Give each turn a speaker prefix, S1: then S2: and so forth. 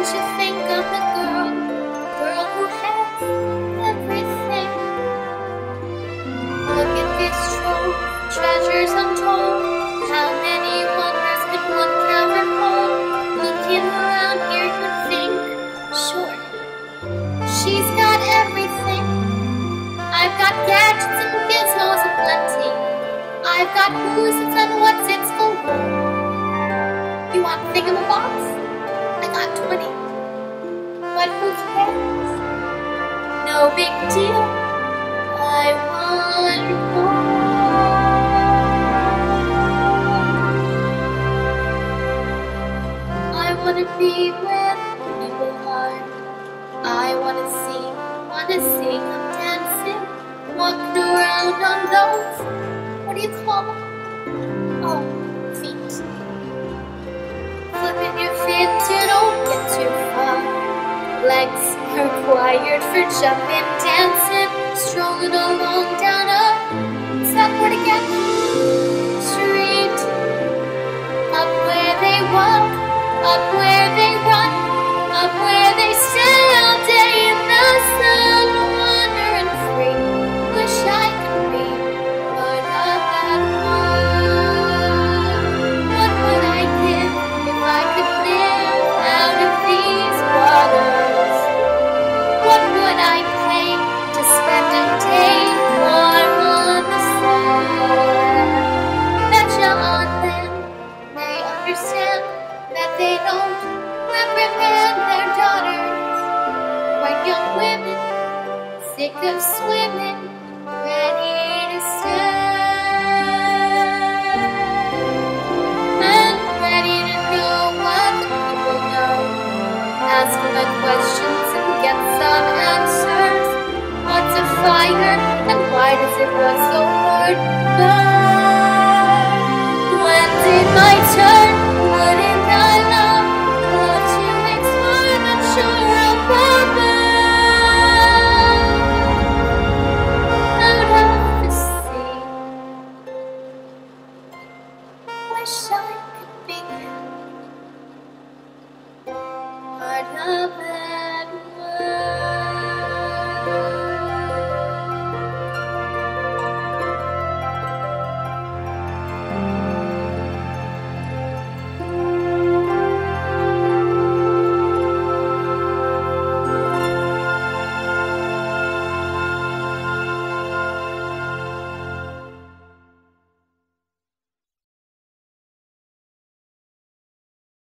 S1: Don't you think I'm the girl, girl who has everything? Look at this trove, treasures untold. How many wonders could one cavern hold? Looking around here, you think, sure, she's got everything. I've got gadgets and gizmos aplenty. I've got who's it's and what's it's for. You want thingamabobs? I got 20. But who cares? No big deal. I want more. I wanna be where people are. I wanna see, wanna sing, I'm dancing, walking around on those. Too far. Legs required for jumping, dancing, strolling along down a backward again street. Up where they walk, up where that they don't reprimand their daughters. When young women, sick of swimming, ready to stand and ready to know what the people know. Ask the questions and get some answers. What's a fire and why does it rust so hard?